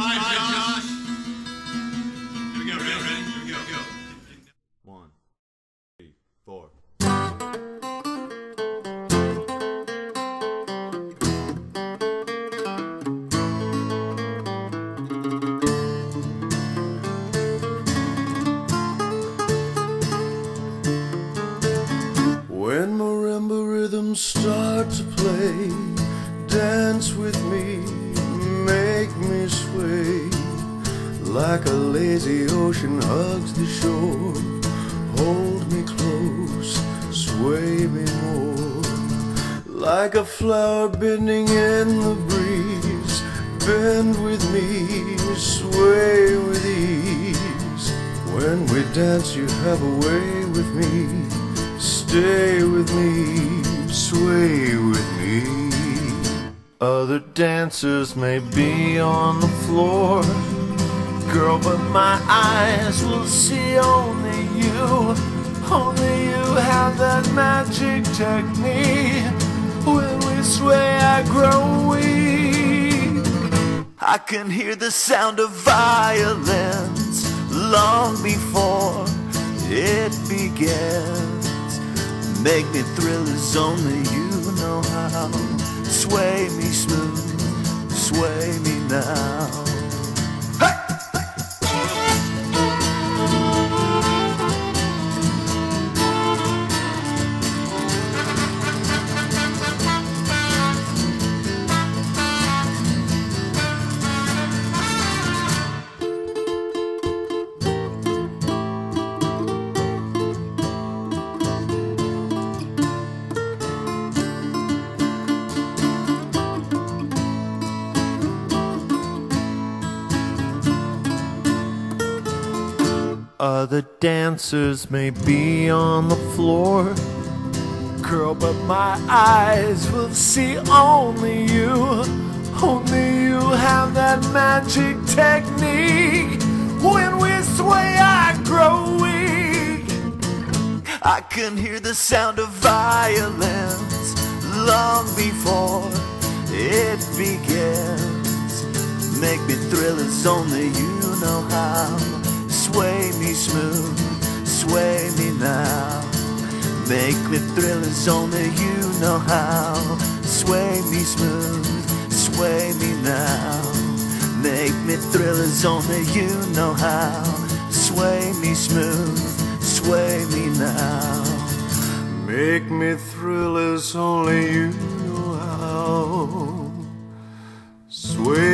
right, Josh. Here we go. Ready? Ready? Here we go. Go. When marimba rhythms start to play, dance with me, Like a lazy ocean hugs the shore, hold me close, sway me more. Like a flower bending in the breeze, bend with me, sway with ease. When we dance, you have a way with me. Stay with me, sway with me. Other dancers may be on the floor, girl, but my eyes will see only you. Only you have that magic technique. When we sway, I grow weak. I can hear the sound of violence long before it begins. Make me thrill as only you know how. Sway me smooth, sway me now. Other dancers may be on the floor, girl, but my eyes will see only you. Only you have that magic technique. When we sway, I grow weak. I can hear the sound of violence long before it begins. Make me thrill as only you know how. Sway me smooth, sway me now. Make me thrill as only you know how. Sway me smooth, sway me now. Make me thrill as only you know how. Sway me smooth, sway me now. Make me thrill as only you know how. Sway